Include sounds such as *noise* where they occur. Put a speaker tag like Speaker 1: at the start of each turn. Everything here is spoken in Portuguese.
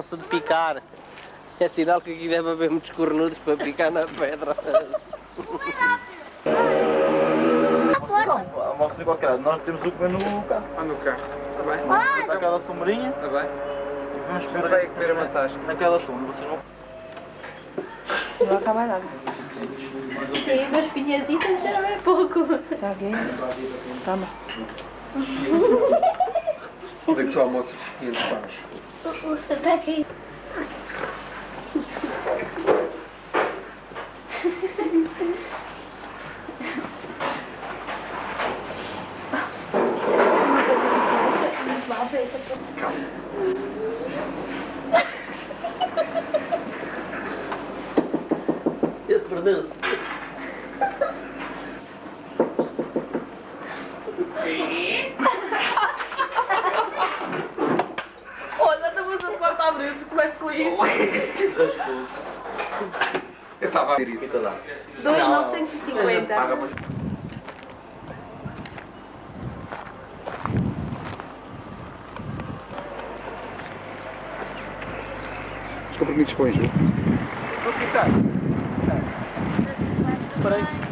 Speaker 1: Param-se de picar. É sinal que aqui deve haver muitos cornudos para picar na pedra.
Speaker 2: Não, mostra qualquer. Nós temos o comer no carro.
Speaker 3: Ah, no carro. Está bem?
Speaker 2: Vamos para aquela sombrinha
Speaker 3: Está bem?
Speaker 2: e vamos
Speaker 3: Mas vai comer uma tasca.
Speaker 2: naquela sombra. Vocês vão.
Speaker 4: Não vai acabar nada.
Speaker 5: Tem umas pinhazitas já não é pouco.
Speaker 4: Está aqui? Toma. *laughs*
Speaker 3: Onde é que tu almoças? 500 paus.
Speaker 5: O sapato
Speaker 1: Ele perdeu-se.
Speaker 4: Olha, abrir como é que foi isso?
Speaker 3: Eu estava a ver isso.
Speaker 4: 2,950.
Speaker 2: Paga para
Speaker 3: Os comprimidos pões, viu?
Speaker 2: Vou ficar. Espera aí.